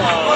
So